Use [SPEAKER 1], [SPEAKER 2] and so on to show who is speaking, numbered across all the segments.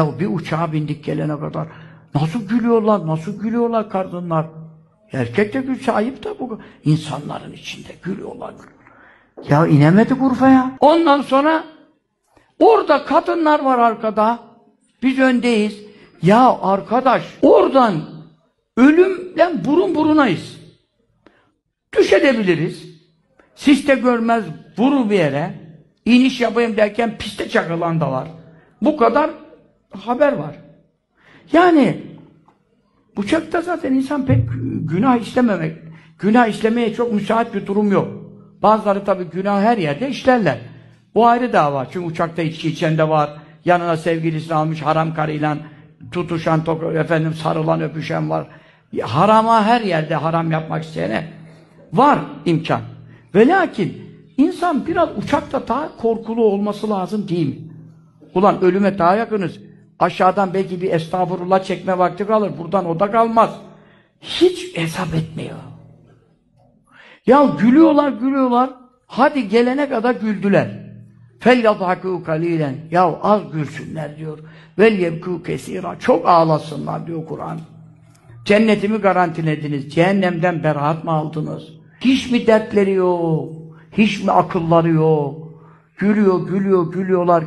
[SPEAKER 1] Ya bir uçağa bindik gelene kadar. Nasıl gülüyorlar, nasıl gülüyorlar kadınlar. Erkek de gülse ayıp da bu. insanların içinde gülüyorlar. Ya inemedik Urfa'ya. Ondan sonra orada kadınlar var arkada. Biz öndeyiz. Ya arkadaş oradan ölümle burun burunayız. Düşebiliriz. Siste görmez vurur bir yere. İniş yapayım derken piste çakılan da var. Bu kadar haber var. Yani uçakta zaten insan pek günah işlememek, günah işlemeye çok müsait bir durum yok. Bazıları tabii günah her yerde işlerler. Bu ayrı dava. Çünkü uçakta içki içen de var. Yanına sevgilisini almış haram karıyla tutuşan, tok- efendim sarılan, öpüşen var. Harama her yerde haram yapmak isteyene var imkan. Ve lakin insan biraz uçakta daha korkulu olması lazım değil mi? Ulan ölüme daha yakınız. Aşağıdan belki bir estağfurullah çekme vakti kalır. Buradan o da kalmaz. Hiç hesap etmiyor. Ya gülüyorlar gülüyorlar. Hadi gelene kadar güldüler. فَلْيَضْحَكُوا kalilen. Ya az gülsünler diyor. وَلْيَبْكُوا kesira. Çok ağlasınlar diyor Kur'an. Cennetimi garantilediniz. Cehennemden beraat mı aldınız? Hiç mi dertleri yok? Hiç mi akılları yok? Gülüyor, gülüyor, gülüyorlar.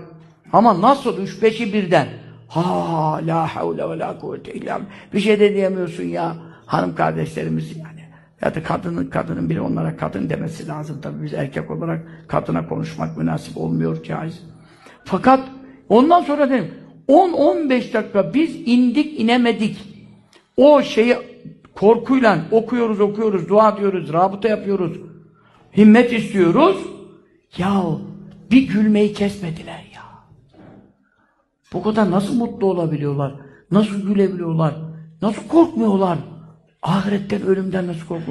[SPEAKER 1] Ama nasıl? Üç beşi birden. Ha la havle ve la kuvvete illa. Bir şey de diyemiyorsun ya. Hanım kardeşlerimiz yani. Ya da kadının kadının biri onlara kadın demesi lazım. Tabii biz erkek olarak kadına konuşmak münasip olmuyor caiz. Fakat ondan sonra dedim 10-15 dakika biz indik inemedik. O şeyi korkuyla okuyoruz okuyoruz, dua diyoruz, rabıta yapıyoruz. Himmet istiyoruz. Ya bir gülmeyi kesmediler. Bu kadar nasıl mutlu olabiliyorlar? Nasıl gülebiliyorlar? Nasıl korkmuyorlar? Ahiretten, ölümden nasıl korkmuyorlar?